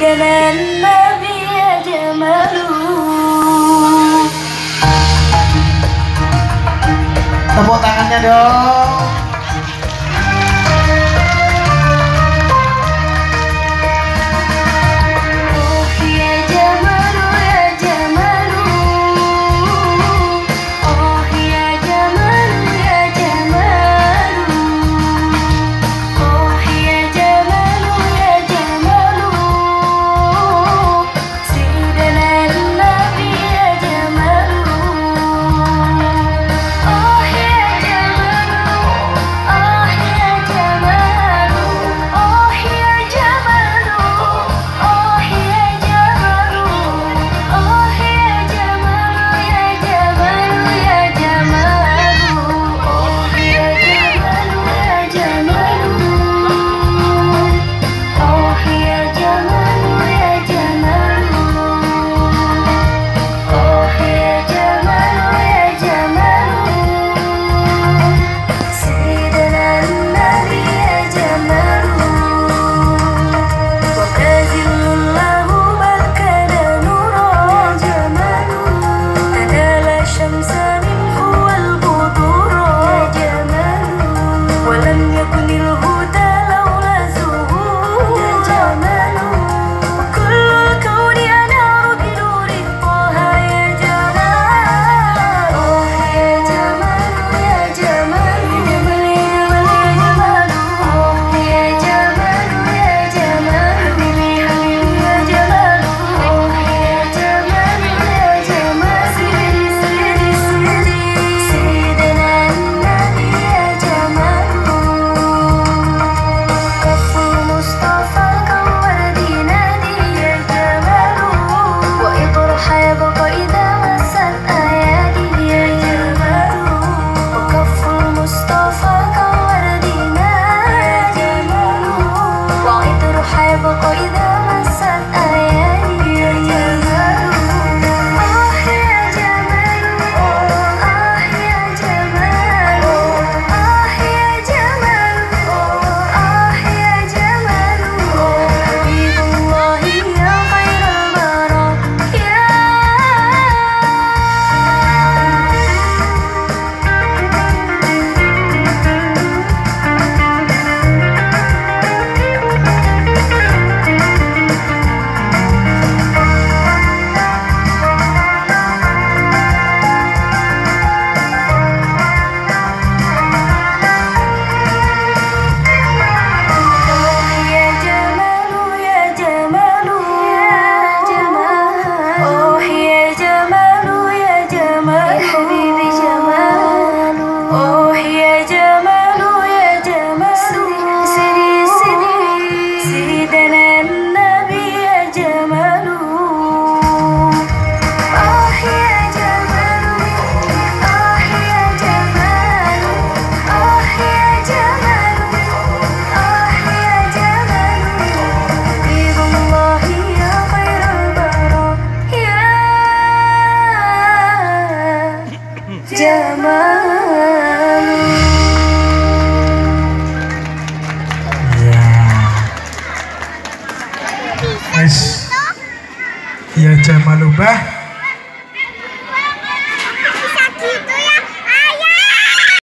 سيدنا النبي جماله Tepuk tangannya dong. Ya Jamalubah